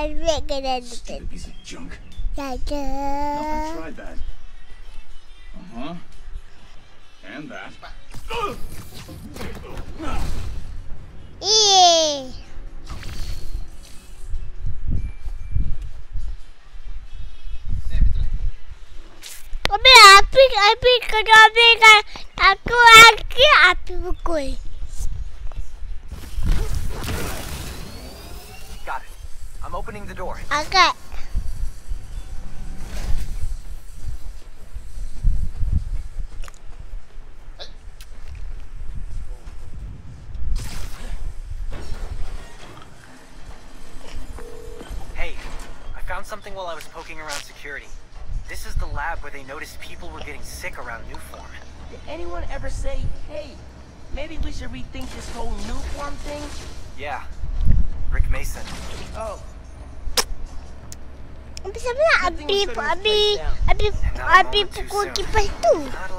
Stupid piece of junk. Ada. Nothing tried that. Uh huh. And that. Ih. Abi api api kalau api kan aku lagi api pukul. Got it. I'm opening the door. Agak. Hey, I found something while I was poking around security. This is the lab where they noticed people were getting sick around Nuform. Did anyone ever say, hey, maybe we should rethink this whole new form thing? Yeah. Rick Mason. Oh, Abi siapa nak api api api api pukul kipas tu? Not a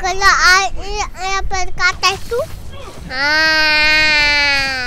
Kalau air apa ke atas tu? Ha.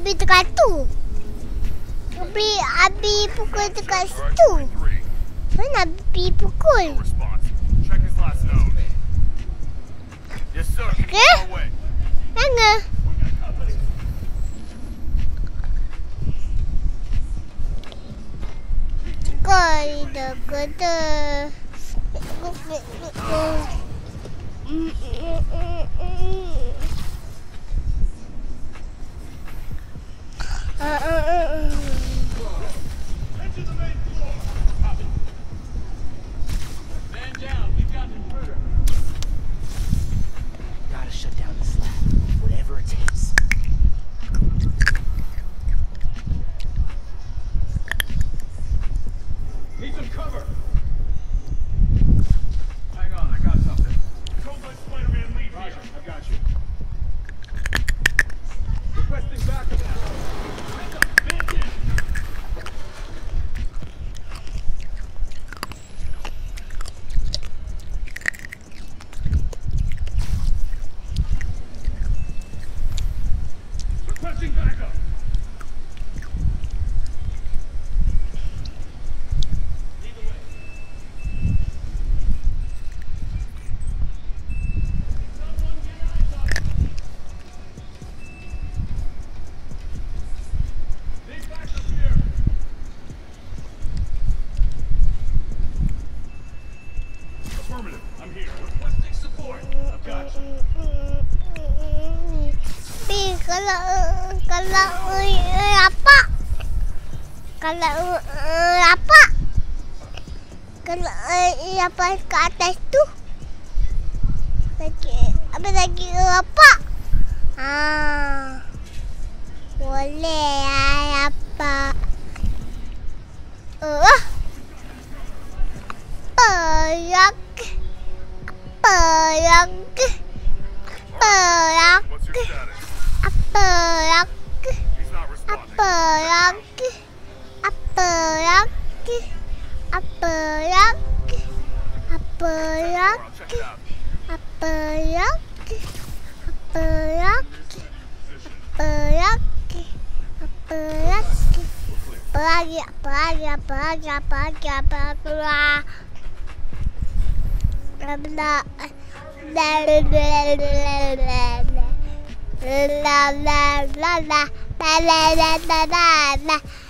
Sana api dekat tu. Api api pukul dekat situ. Mana api pukul? response. Check his last known. Yes, sir. Okay. Away. Kalau uh, apa? Kalau uh, apa ke atas tu? Sakit. Apa lagi apa? Ah. Boleh ah, apa? Uh. Perak. Perak. Perak. Perak. Responding. Perak. Perak. Perak. Perak. I'll check it out. Perak. Perak. Perak. Perak. Pelagi, pelagi, pelagi,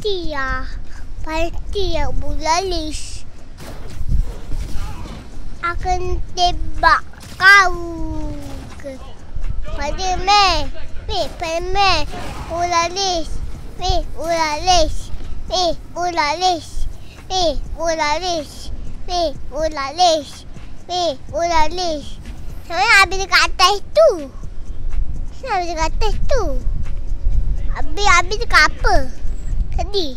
Pasti ya. Pasti ya bulalis. Akan tebak kau. Pada me. Me, pada me. Bulalis. Me, bulalis. Me, bulalis. Me, bulalis. Me, bulalis. Me, bulalis. Saya habis dekat atas tu. Saya habis dekat atas tu. Habis, habis dekat apa? Tadi.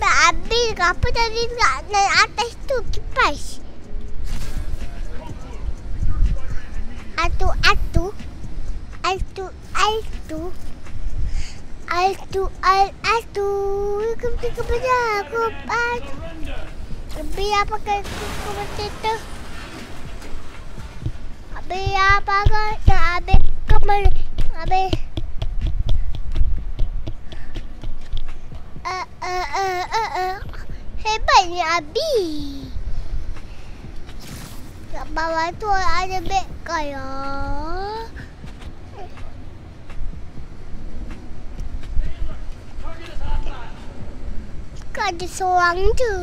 Tak habis dekat apa tadi dekat naik atas tu kipas. Atu, atu. Atu, atu. Atu, al, atu. Kepada kepada aku. Atu. Habis apa kan kepada tu? Habis apa kan? Habis kemana? Habis. Uh, uh, uh. Hebatnya Abi. Kat bawah tu ada beg kaya. Kau ada seorang je.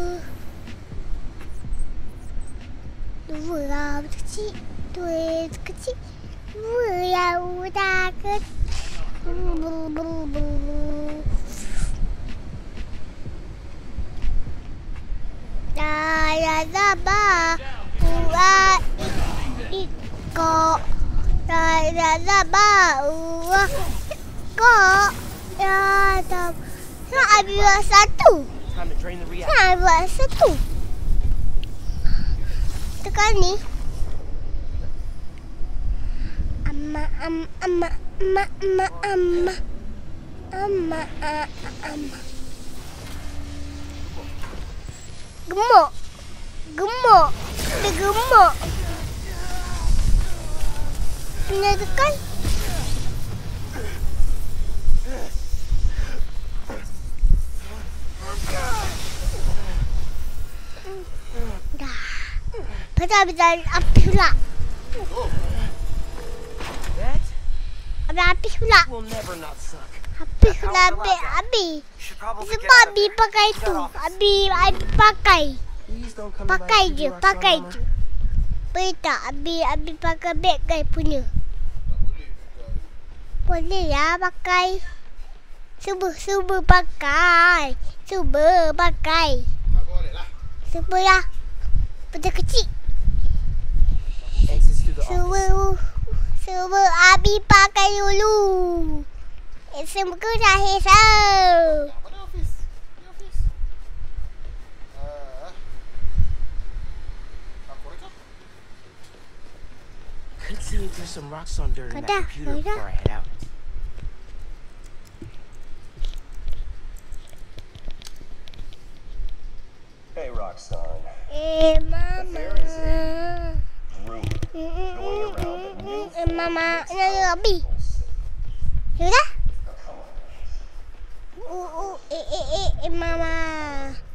Dua lah kecil. Dua kecil. Dua yang udah kecil. Daya Saya sabar buat ikut. Saya sabar buat ikut. Ya, tak. Saya buat satu. Saya buat satu. Tekan ni. Amma, amma, amma, amma, amma, amma, amma, amma. Gemuk. Gemuk. Dia gemuk. Kena tekan Dah. Betul-betul api pula. That Habis api pula. will never not suck. Api pula habis Habis You should probably get Sebab out of Abi there. pakai Get tu off. Abi Abi pakai Please don't come Pakai in my je Roxanne, Pakai Mama. je Boleh tak Abi Abi pakai beg guys punya Boleh lah pakai Cuba Cuba pakai Cuba pakai Cuba lah Betul kecil Exits through the office. Cuba Cuba Abi pakai dulu Eh, Semoga dah hisap Could see if there's some rocks on dirt in that computer before I head out. Hey, Roxanne. Eh mama. There is a rumor going around that new mama form Nak Abi will say, Sudah "Now, come on, Uh, uh, eh, eh, eh, eh, mama.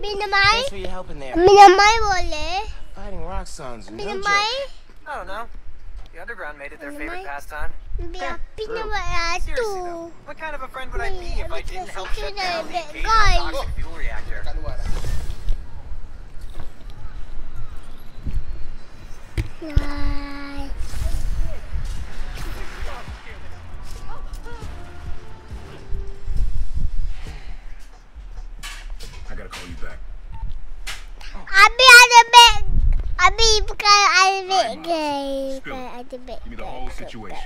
Minamay? Thanks for your help in there. Minamay boleh? Fighting Roxxon's no joke. Minamay? I don't know. The underground made it their Ano favorite pastime. Biar True. pinamay Seriously though, what kind of a friend would I be if I didn't help shut down the occasional toxic fuel reactor? Ay. Give me the whole situation.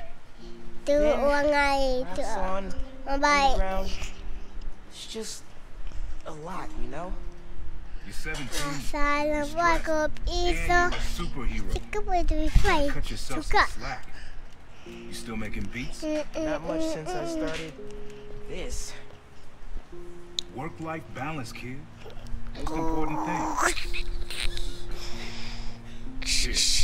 Tu orang lain tu. Roxxon, Baik. underground. It's just a lot, you know? You're 17. Assalamualaikum And Isa. you're a superhero. Kita boleh wifi Cut yourself juga. some slack. You still making beats? Not much since I started this. Work-life balance, kid. Most important thing. Here.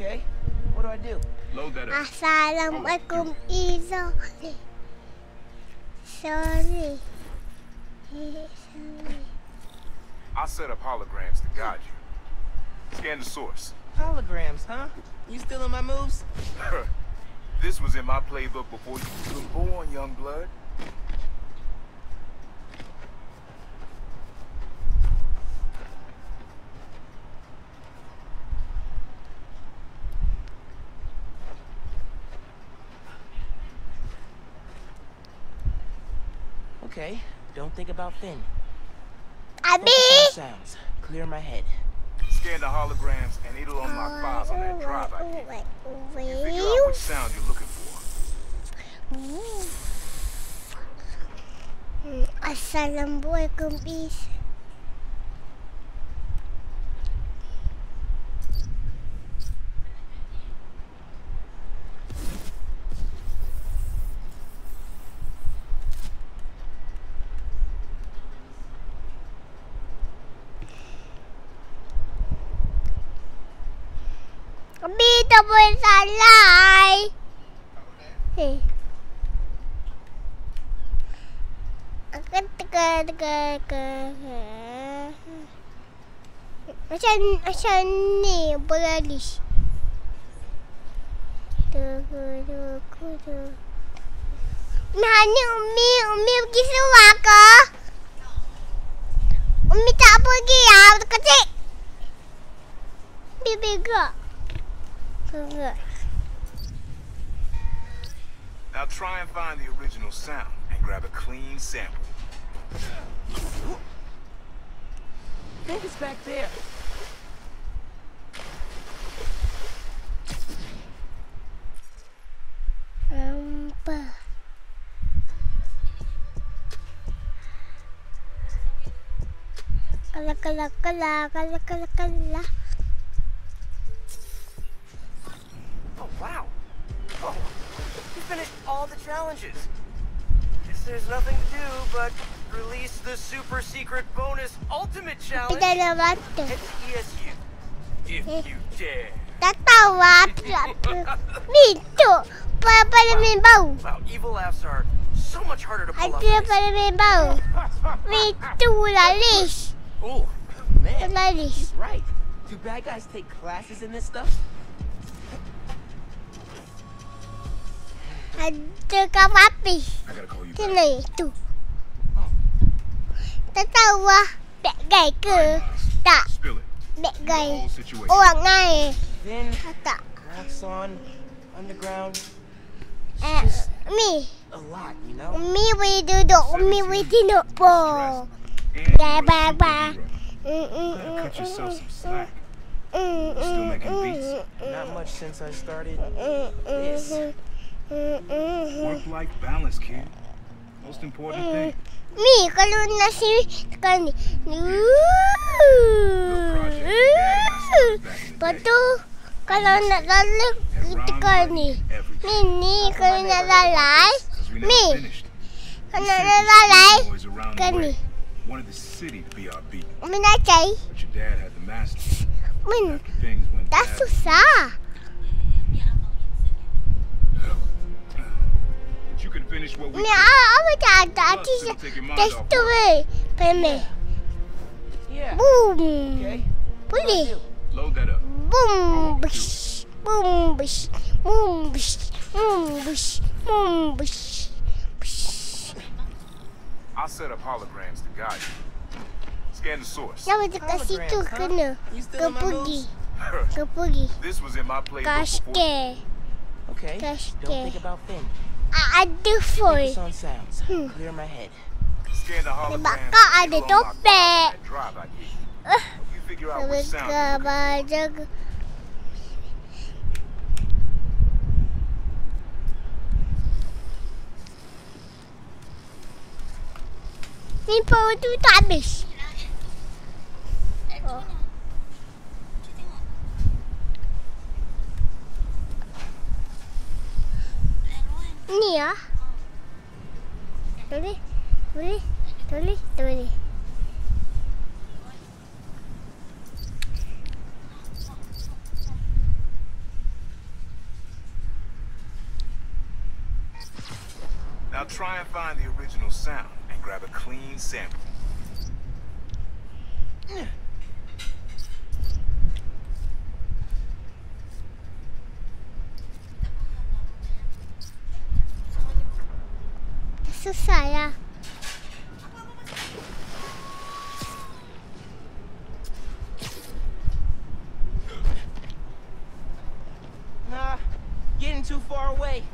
Okay. What do I do? Load that up. Assalamualaikum Isa. Sorry. Sorry. I'll set up holograms to guide you. Scan the source. Holograms, huh? You still stealing my moves? this was in my playbook before you were even born, young blood. Okay. Don't think about Phin. Abi. Focus on sounds. Clear my head. Scan the holograms and it'll unlock oh, files on that oh, drive I oh, gave you. You figure out which sound you're looking for. Mm, Assalamualaikum Isa. Eh. Aku teka teka teka. Macam macam ni bola lis. Teka teka teka. Mana Umi? Umi pergi seluar ke? Umi tak pergi ya, kecil. Bibi gerak. Gerak. Now try and find the original sound and grab a clean sample. think it's back there. Apa? Kala kala kala kala kala kala. The challenges. Guess there's nothing to do but release the super secret bonus ultimate challenge. Tidak ada batu. Head to ESU. If you dare. Tak tahu apa. Itu. Pada main bau. Wow, evil laughs are so much harder to pull off. Ada pada main bau. Itu lalis. Oh, man. Lalis. He's right. Do bad guys take classes in this stuff? Ada kau api. I gotta call you back. Kena itu. Tak tahu lah. Bad guy ke? Tak. Spill it. Bad guy. whole situation. Orang lain. Phin, Tak. Roxxon, underground. Eh, Mi. A lot, you know? Umi boleh duduk. Umi boleh tidur pun. And Bye, bye, bye. superhero. Mm, mm, Gotta mm, cut mm, yourself some mm, slack. mm, Still mm, making beats. Not much since I started this. Mm, mm, mm. Work-life balance, kid. Most important thing. Mi, kalau nasi kan ni. Lepas tu, kalau nak lalai, kita kan ni. Ni, ni, kalau nak lalai, Because we Me. never finished. kalau We nak sent the lalai, street noise around the kan way. ni. Wanted the city to be our beat, Min nak cari. but your dad had the master. Min, After things went Yeah. Boom. Okay. Boleh. Load that up. Boom, bish, boom, bish, boom, bish, boom, bish, boom, bish, bish. I'll set up holograms to guide you. Scan the source. Nama dekat situ Holograms, huh? kena. You still Ke in my pergi, moves? ke pergi. this was in my playbook Cash before. Okay. Don't think about Phin. Ada phone. Focus on sounds. Hmm. Clear my head. Scan the holograms. bakal and ada it'll unlock topeng. that drive I gave you. You figure out which sound Mereka you're looking for. baca. Ni power tu tak habis. Oh. Ni. Boleh? Boleh? Boleh? Tak boleh. Now try and find the original sound and grab a clean sample. Susah ya. Nah, getting too far away.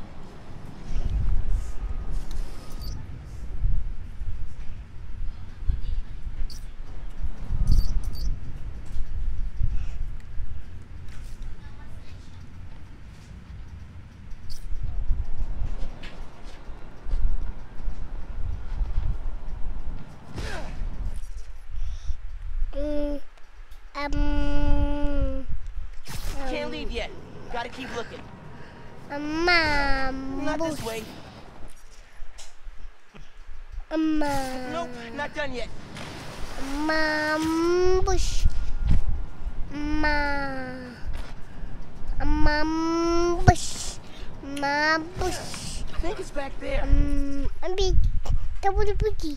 Tak boleh pergi.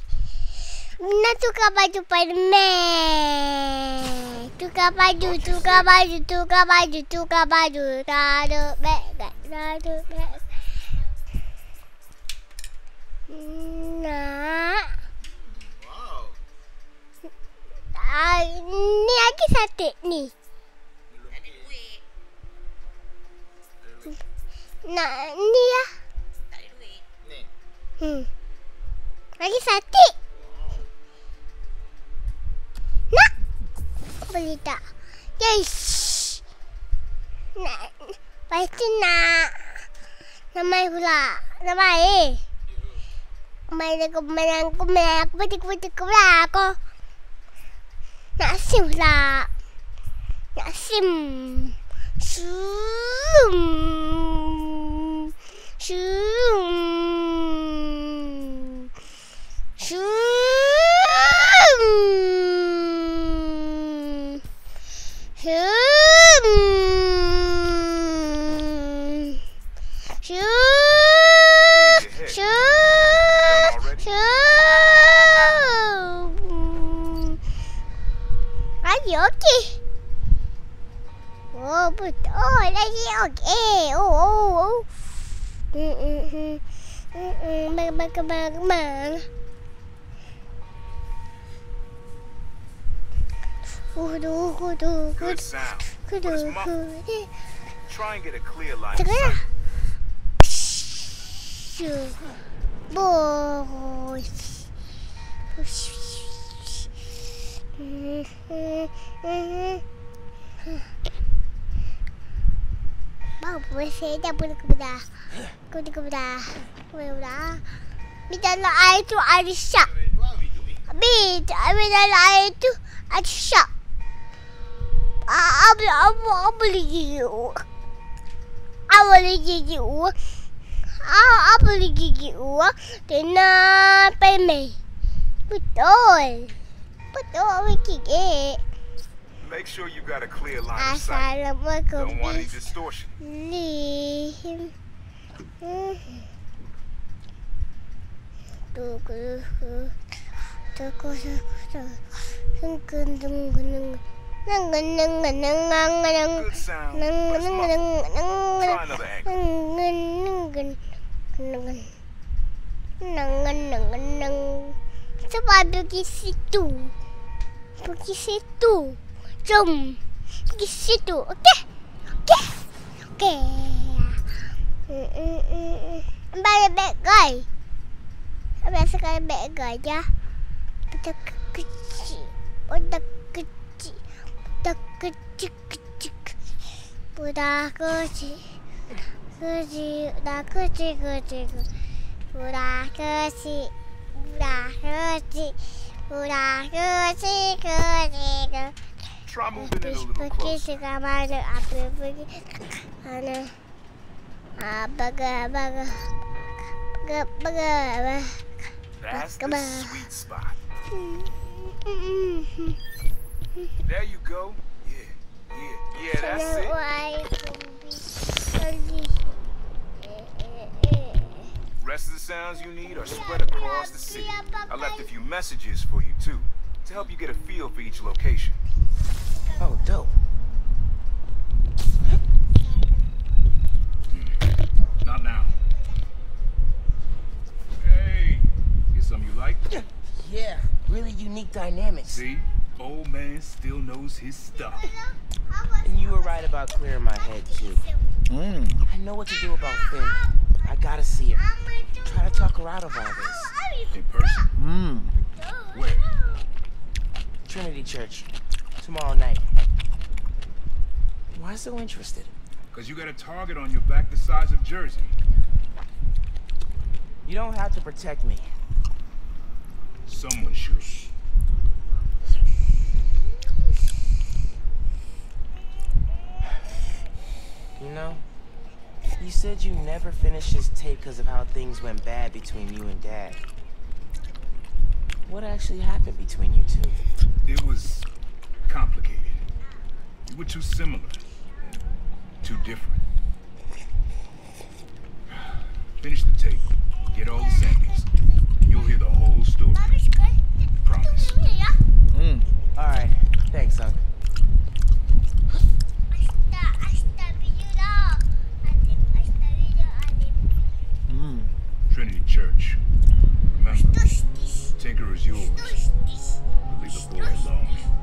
Nak tukar baju Spiderman. Tukar baju, tukar baju, tukar baju, tukar baju. Taruh beg, taruh beg. Nak. Ah, ni lagi satu ni. Nak ni lah. Hmm. Lagi satu. Nak. Boleh tak? Yes. Nak. Lepas tu nak. Namai pula. Namai. Main aku main aku main aku betul betul aku lah aku. Nak sim pula. Nak. Sim. Sim. Bang. Kudu kudu Good sound. But it's muffled. Try and get a clear line of sight. Bos. Bang, boleh saya dah boleh kebedah. Kebedah kebedah. Di dalam air tu ada shark. Habis habis dalam air tu ada. Ah, apa apa apa lagi? Apa lagi? Ah, apa lagi? Tena pemeh. Betul. Betul gigi. Make sure you got a clear line of sight. Assalamualaikum. Don't want any distortion. Lim. Tuku. Cepat pergi situ. Pergi situ Jom. Pergi situ. Okey. Okey. Okey. Bye bye guys. Biasa bad guy ya. Budak kecil. Budak kecil. Budak kecil kecil. Budak kecil. Kecil. Budak kecil kecil. Budak kecil. Budak kecil. Budak kecil kecil. Try moving in a Habis little pergi closer. sekarang mana apa That's the Come on. sweet spot. There you go. Yeah, yeah, yeah, that's it. Rest of the sounds you need are spread across the city. I left a few messages for you too, to help you get a feel for each location. Oh, dope. Hmm. Not now. Hey, get some you like? Yeah, really unique dynamics. See, old man still knows his stuff. And you were right about clearing my head, too. Hmm. I know what to do about Phin. I gotta see her. Try to talk her out of all this. In person? Hmm. Where? Trinity Church. Tomorrow night. Why so interested? Because you got a target on your back the size of Jersey. You don't have to protect me. Someone should. You know, you said you never finished this tape because of how things went bad between you and Dad. What actually happened between you two? It was complicated. We were too similar. Too different. Finish the tape. Get all the samples. You'll hear the whole story. Promise. Hmm. Alright, thanks, Unc. Hmm. Trinity Church. Remember, Tinker is yours. But leave the boy alone.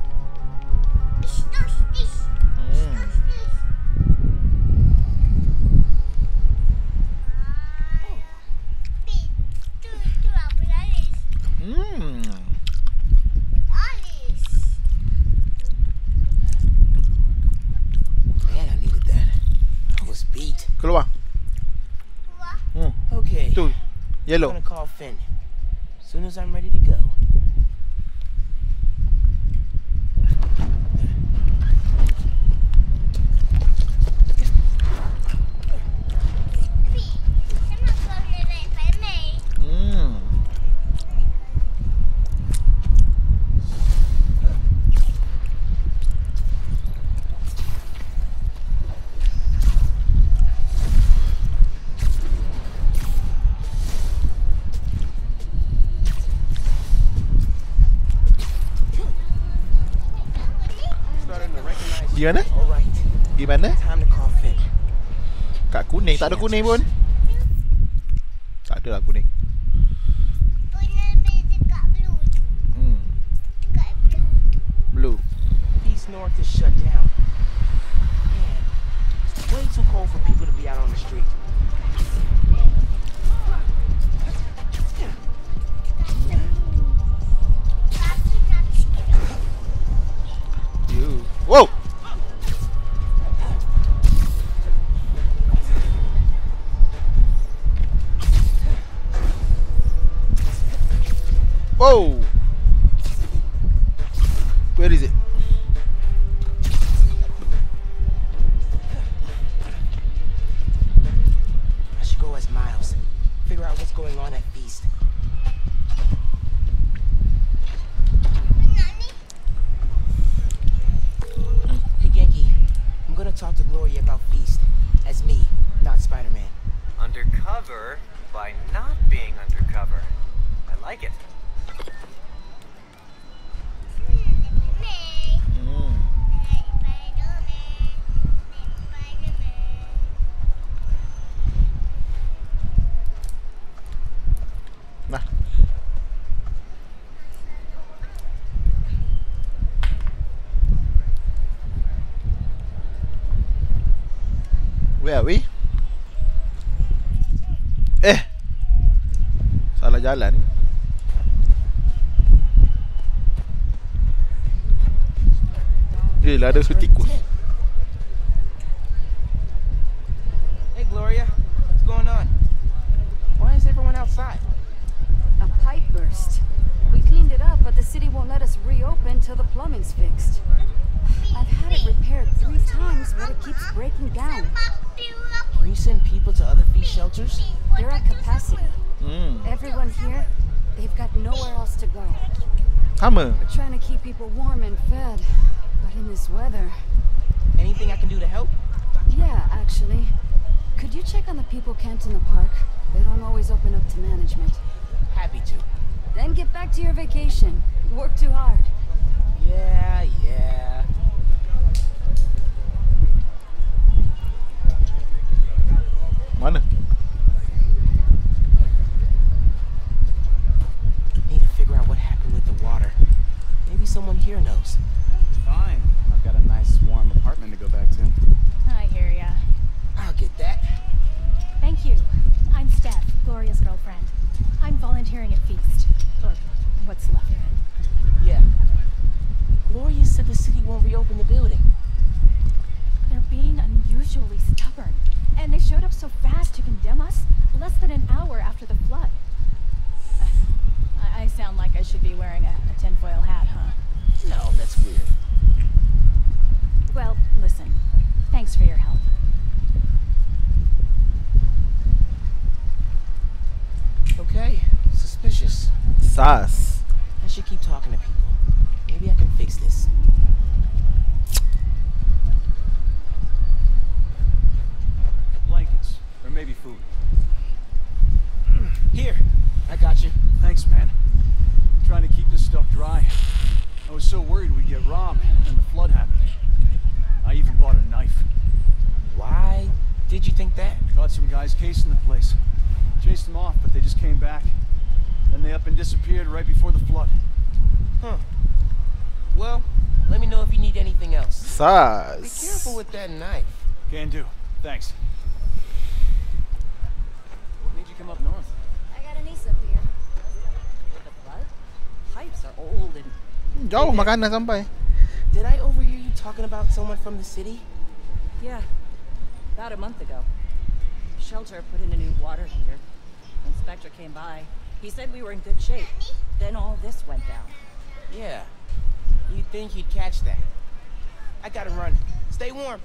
Gonna call Phin. As soon as I'm ready to go. Hmm. Starting to recognize Di mana? Alright, Di mana? time to call Phin. Kat kuning. Tak ada kuning pun. Where are we? Eh. Salah jalan. Eh, lah ada tikus. Hey, Gloria. What's going on? Why is everyone outside? A pipe burst. We cleaned it up, but the city won't let us reopen till the plumbing's fixed. I've had it repaired three times, but it keeps breaking down. Can you send people to other Feast shelters? They're at capacity. Hmm. Everyone here, they've got nowhere else to go. Sama. We're trying to keep people warm and fed, but in this weather, Anything I can do to help? yeah, actually. Could you check on the people camped in the park? They don't always open up to management. Happy to. Then get back to your vacation. You work too hard. Yeah, yeah. Mana? Need to figure out what happened with the water. Maybe someone here knows. Fine. I've got a nice warm apartment to go back to. I hear ya. I'll get that. Thank you. I'm Steph, Gloria's girlfriend. I'm volunteering at Feast. Or what's left of it. Yeah. Gloria said the city won't reopen the building. They're being unusually stubborn. And they showed up so fast to condemn us less than an hour after the flood. I, I sound like I should be wearing a, a tinfoil hat, huh? No, that's weird. Well, listen. Thanks for your help. Okay, suspicious. Sas. I should keep talking to people. Maybe I can fix this. Blankets. Or maybe food. Here, I got you. Thanks, man. Trying to keep this stuff dry. I was so worried we'd get robbed, and the flood happened. I even bought a knife. Why did you think that? Caught some guys casing the place. Chased them off, but they just came back. Then they up and disappeared right before the flood. Huh. Well, let me know if you need anything else. Be careful with that knife. Can do. Thanks. What made you come up north? I got a niece up here. The flood? Pipes are old and Jauh makanan sampai. Eh. Did I overhear you talking about someone from the city? Yeah. About a month ago. Shelter put in a new water heater. Inspector came by. He said we were in good shape. Then all this went down. Yeah. You'd think you'd catch that. I gotta run. Stay warm.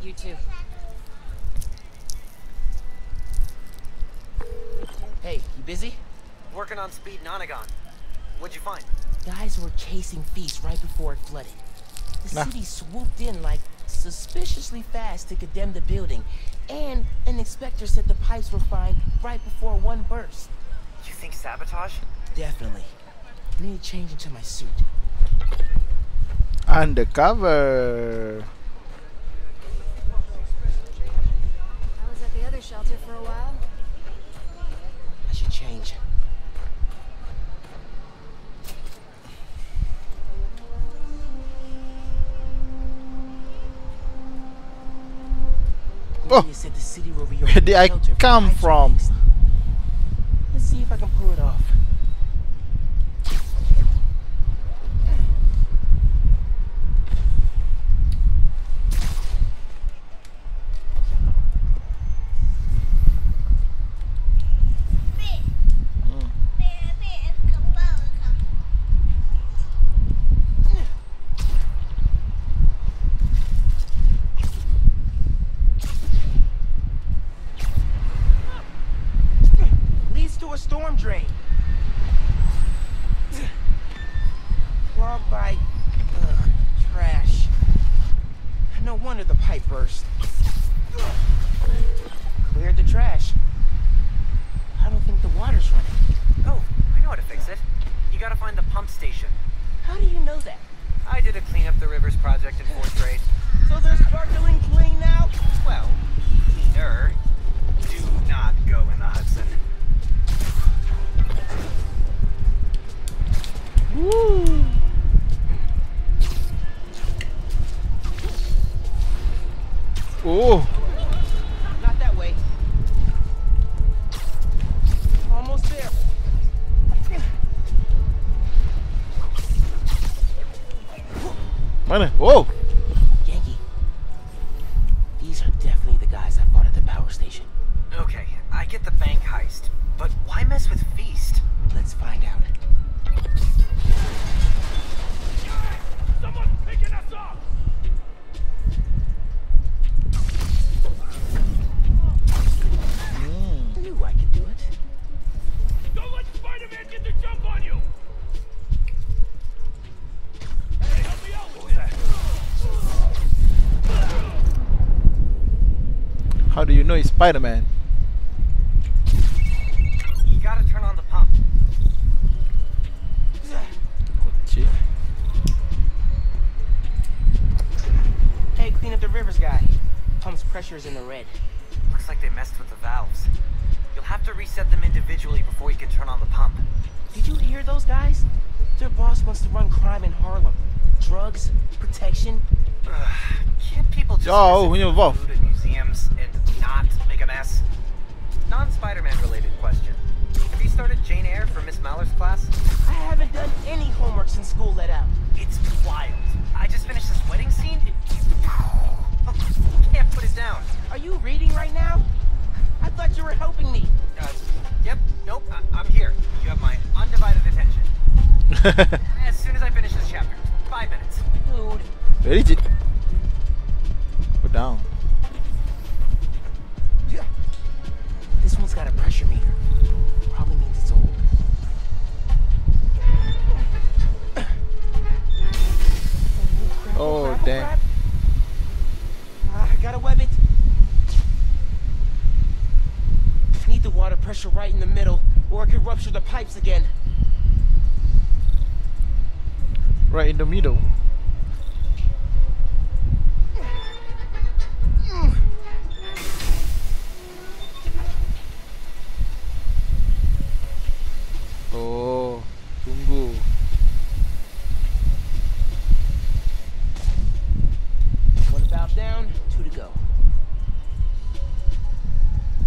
You too. Hey, you busy? Working on Speed Nonagon. What'd you find? Guys were chasing Feast right before it flooded. The Nah. city swooped in like suspiciously fast to condemn the building, and an inspector said the pipes were fine right before one burst. You think sabotage? Definitely. I need to change into my suit. Undercover. I was at the other shelter for a while. I should change. Oh, Gloria said the city will reopen where did I shelter if the come pipes are from? Power station. Okay, I get the bank heist, but why mess with Feast? Let's find out. Spider-Man? You gotta turn on the pump. Shit. Hey, clean up the rivers guy. Pump's pressure is in the red. Looks like they messed with the valves. You'll have to reset them individually before you can turn on the pump. Did you hear those guys? Their boss wants to run crime in Harlem. Drugs, protection. Ugh, can't people just Oh, visit when you're involved. As soon as I finish this chapter. Five minutes. Dude, Very legit. Go down. this one's got a pressure meter. Probably means it's old. Oh, Crap, damn. crap. Ah, I gotta web it. Need the water pressure right in the middle, or it could rupture the pipes again. Right in the middle. Oh, tunggu. One valve down, two to go.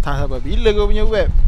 Tak sabar bila kau punya web.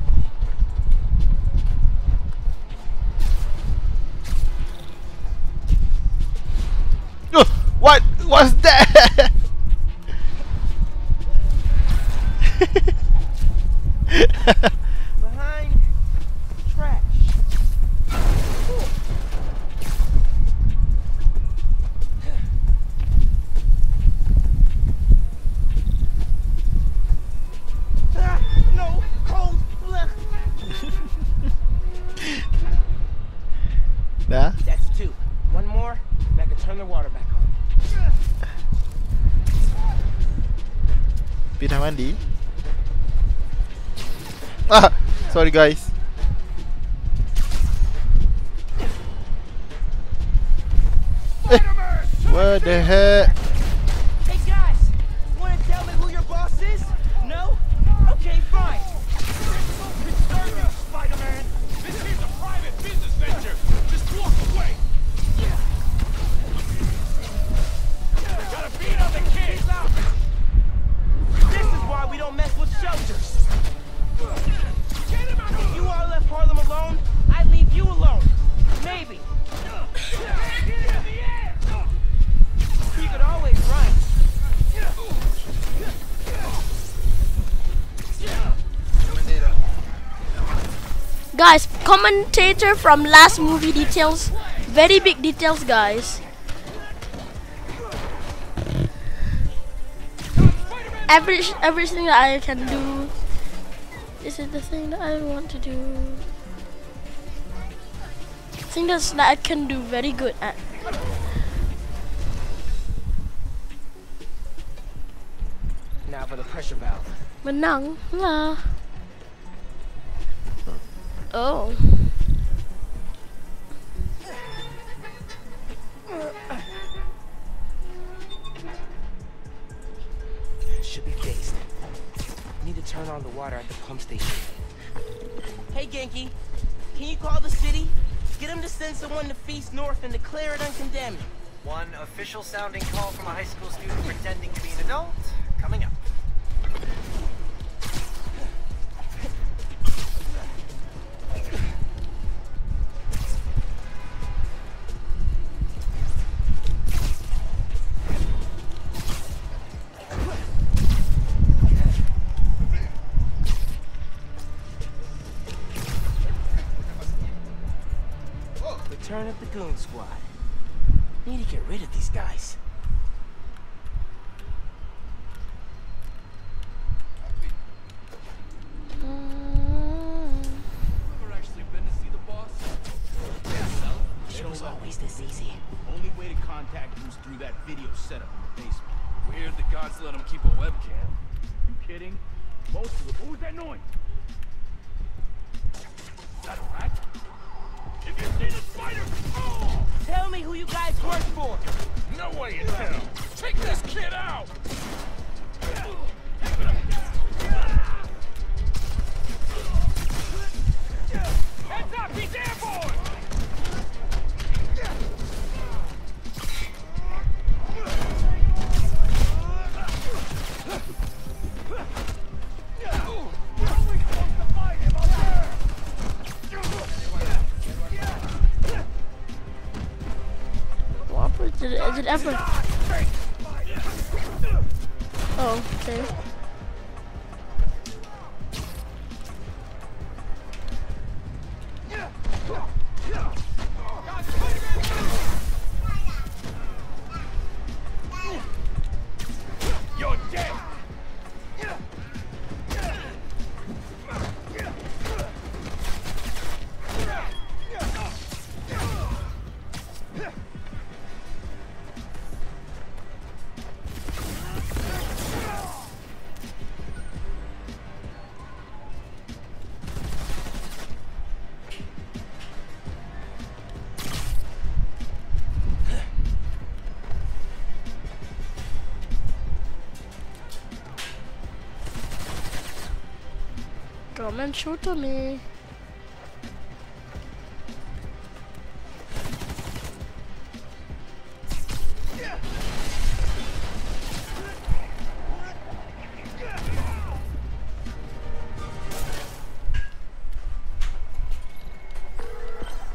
Sorry guys. Commentator from last movie details. Very big details, guys. Every everything that I can do. This is the thing that I want to do. Thing that's that I can do very good at. valve or the pressure valve. Menang lah. Oh. Should be fixed. Need to turn on the water at the pump station. Hey, Ganke. Can you call the city? Get them to send someone to Feast North and declare it uncondemned. One official sounding call from a high school student pretending to be an adult coming up. Contact him through that video setup in the basement. Weird the gods let him keep a webcam. You kidding? Most of them. What was that noise? Is that a rat? If you see the spider, oh! Tell me who you guys work for. No way in hell! Take this kid out! Come and shoot me.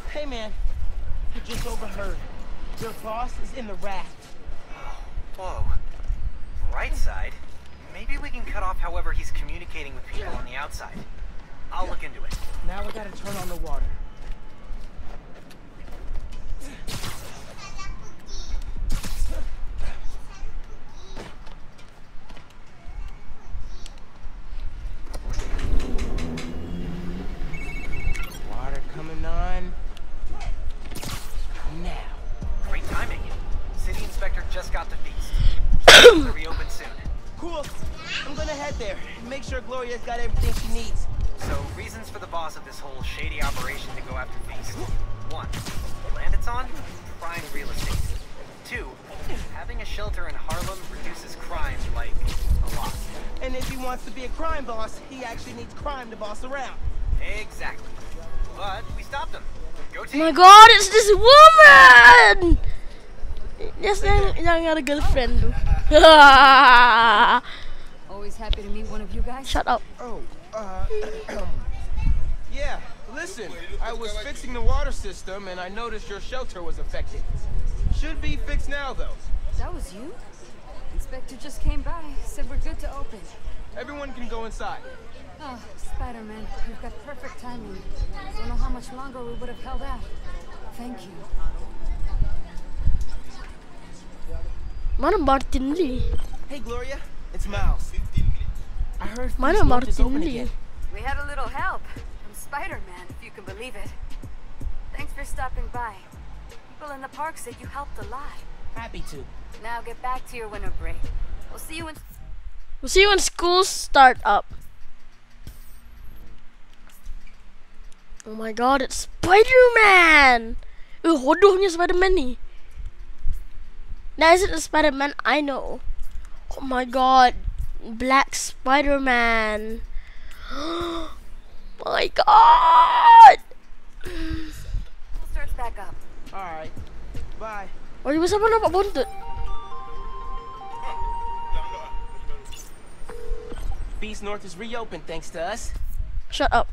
Hey, man. I just overheard. Your boss is in the crime to boss around. Exactly. But we stopped him. Go Oh team! my god, it's this woman! Yes, yang, yang ada girlfriend tu. Always happy to meet one of you guys. Shut up. Oh, uh, yeah. Listen, I was fixing the water system and I noticed your shelter was affected. Should be fixed now, though. That was you? Inspector just came by, said we're good to open. Everyone can go inside. Oh, Spider-Man, you've got perfect timing. Don't know how much longer we would have held out. Thank you. Mana Martin Lee? Hey, Gloria. It's Miles. I heard Mana Feast Martin Lee? We had a little help from Spider-Man, if you can believe it. Thanks for stopping by. People in the park said you helped a lot. Happy to. Now get back to your winter break. We'll see you in... We'll see you when schools start up. Oh my god, it's Spider-Man! Uh, hodohnya Spider-Man ni. That isn't the Spider-Man I know. Oh my god. Black Spider-Man. my god! Starts back up. Alright. Bye. Oh, ibu siapa nampak buntut? Feast North is reopened thanks to us. Shut up.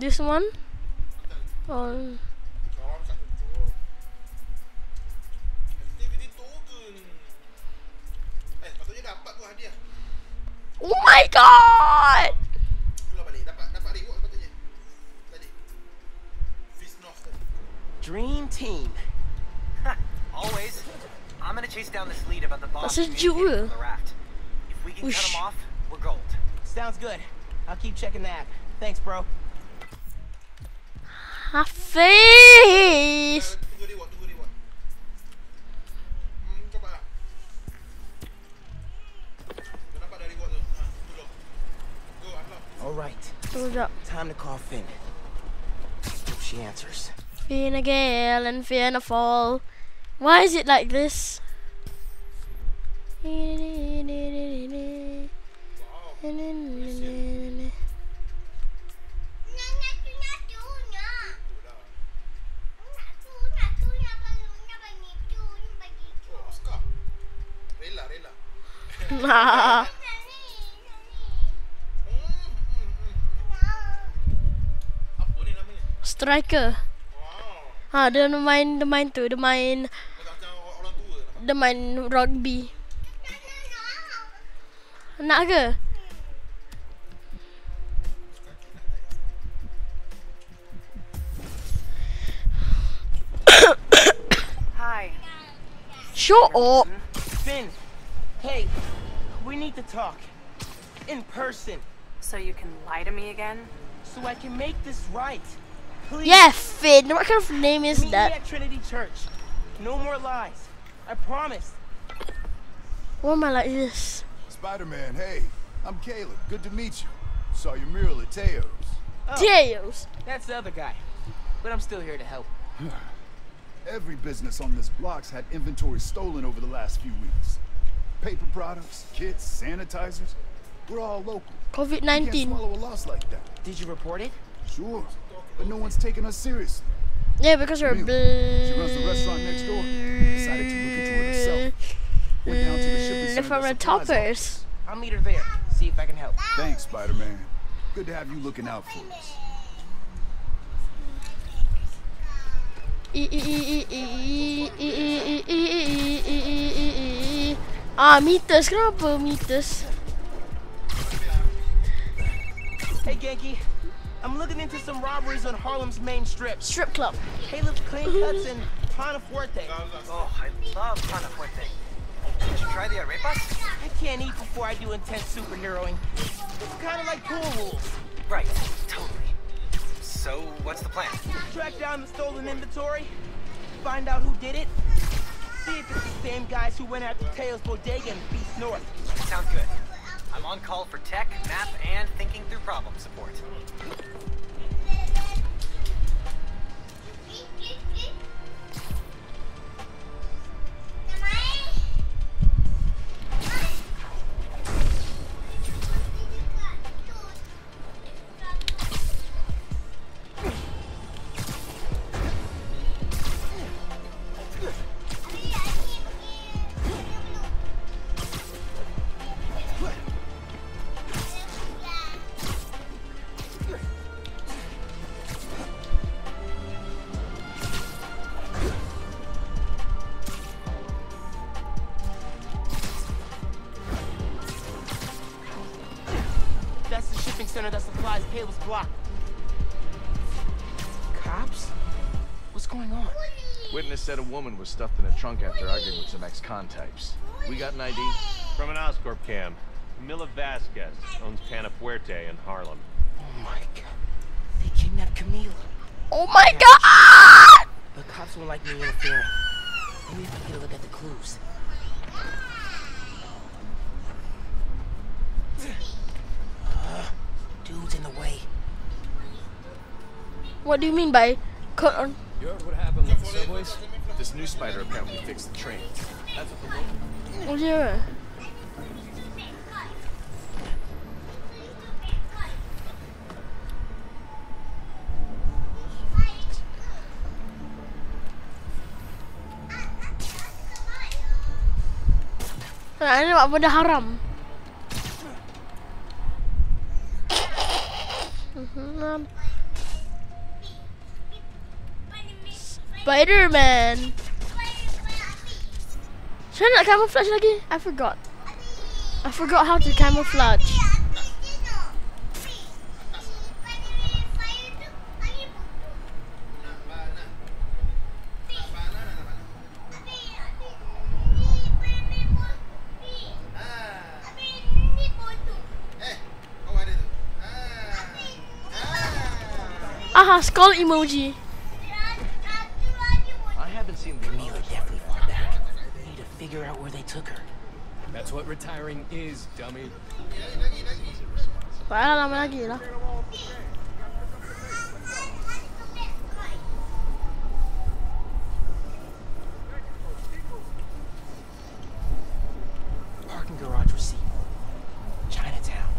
This one? Oh. Oh my god! Dream team. Always. I'm gonna chase down this lead about the bomb That's a jewel. from. If we can cut him off, we're gold. Sounds good. I'll keep checking the app. Thanks, bro. Hafiz! Alright. Hold up. Time to call Phin. Hope she answers. Fianna Gale and Fianna Fall. Why is it like this? Nah. Striker. Ha, dia main dia main tu, dia main dia main rugby. Nak ke? Hi. Shut up. Mm-hmm. Phin, hey, we need to talk. In person. So you can lie to me again? So I can make this right. Please. Yeah, Phin. What kind of name is Meet me that? at Trinity Church. No more lies. I promise. Why am I like this? Spider-Man, hey. I'm Caleb. Good to meet you. Saw your mural at Teo's. Oh, Teo's. That's the other guy. But I'm still here to help. Every business on this block's had inventory stolen over the last few weeks. Paper products, kits, sanitizers. We're all local. COVID We can't 19. swallow a loss like that. Did you report it? Sure. But no one's taking us seriously. Yeah, because you're Camille, blue. She runs the restaurant next door. Decided to look into it herself. Went down to the shipping center. From the to supplies toppers. I'll meet her there. See if I can help. Thanks, Spider-Man. Good to have you looking out for us. Ah, meters. Kenapa meters? Hey, Ganke. I'm looking into some robberies on Harlem's main strip. Strip club. Caleb's Clean mm-hmm. Cuts and Panaforte. Oh, I love Panaforte. Did you try the arepas? I can't eat before I do intense superheroing. It's kind of like pool rules. Right, totally. So, what's the plan? Track down the stolen inventory, find out who did it, see if it's the same guys who went after Teo's Bodega and Feast North. Sounds good. I'm on call for tech, map, and thinking through problem support. Center that supplies Caleb's block. Cops? What's going on? Witness said a woman was stuffed in a trunk after arguing with some ex-con types. We got an ID. From an Oscorp cam. Camila Vasquez owns Panafuerte in Harlem. Oh my god. They kidnapped Camila. Oh my god! The cops won't like me interfering. Maybe if I get a look at the clues. Dude's in the way. What do you mean by cut on? You heard what happened with the subways? This new spider apparently fixed the train. That's what the local Oh yeah. Nah, ini buat benda haram. Mhm. Spider-Man. Should I not camouflage lagi? I forgot. I forgot how to camouflage. Aha, skull emoji. I haven't seen Camila definitely fought back. We need to figure out where they took her. That's what retiring is, dummy. Wala lama lagi lah. Parking garage receipt. Chinatown.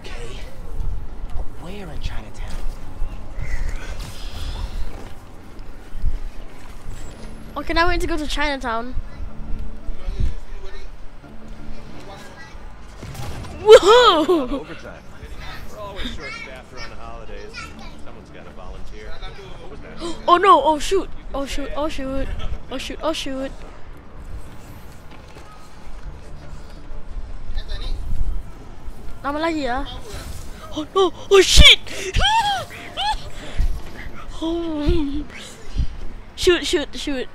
Okay. But where in Chinatown? We need to go to Chinatown. Whoa! Overtime. We're always short-staffed around the holidays. Someone's got to volunteer. What was that? Oh no! Oh shoot! Oh shoot! Oh shoot! Oh shoot! Oh shoot! Nama lagi ya? Oh no! Oh shit! oh. Shoot! Shoot! Shoot!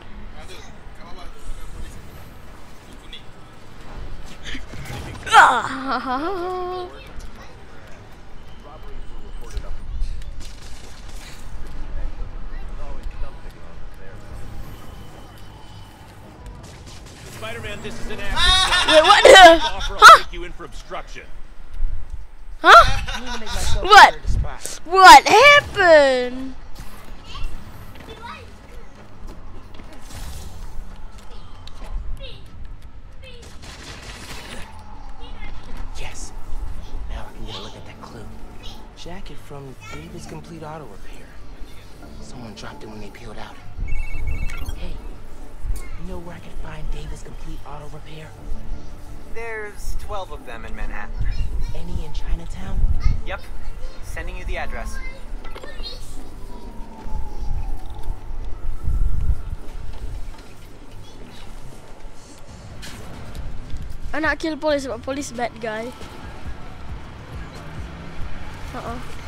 Ah. Spider-Man, this is an active Wait, what? Offer, I'll Huh? take you in for obstruction. Huh? What? What happened? Jacket from David's Complete Auto Repair. Someone dropped it when they peeled out. Hey, you know where I can find David's Complete Auto Repair? There's 12 of them in Manhattan. Any in Chinatown? Yep. Sending you the address. I nak kill police sebab police bad guy. Uh-uh. What?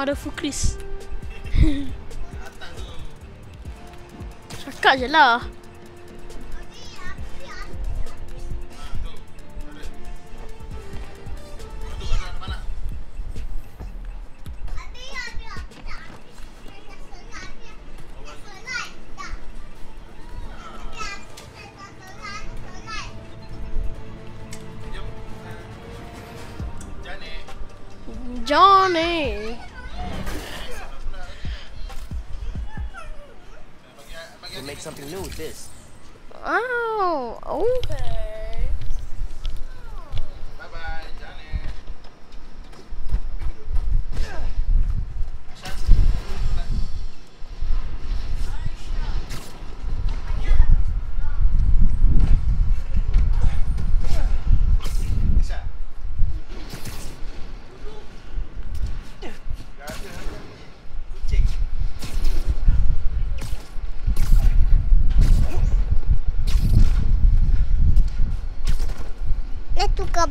motherfucker Chris. Cakap je lah. Johnny! something new with this. Oh, okay.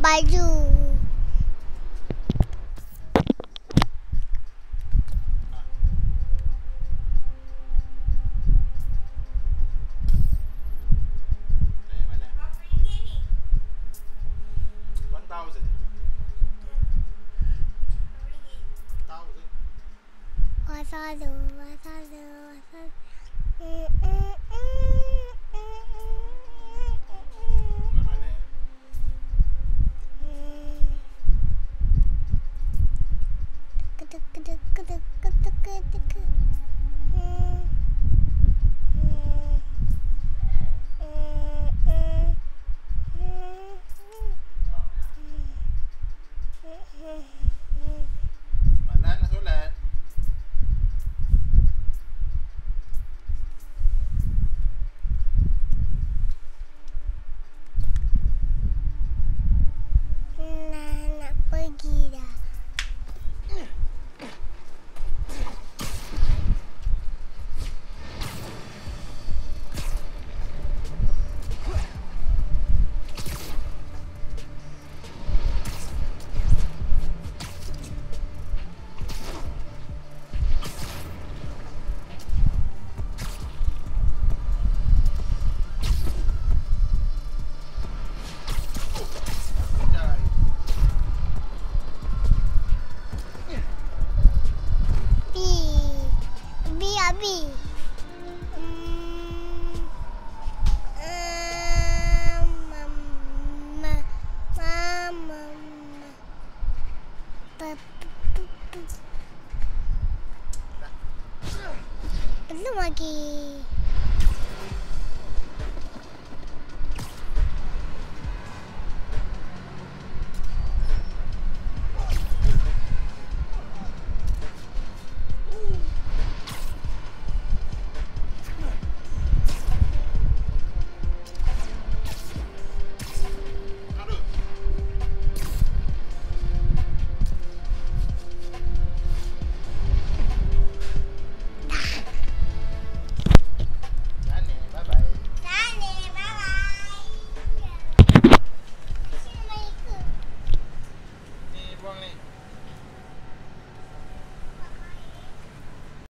Bye, Zoo. Bobby.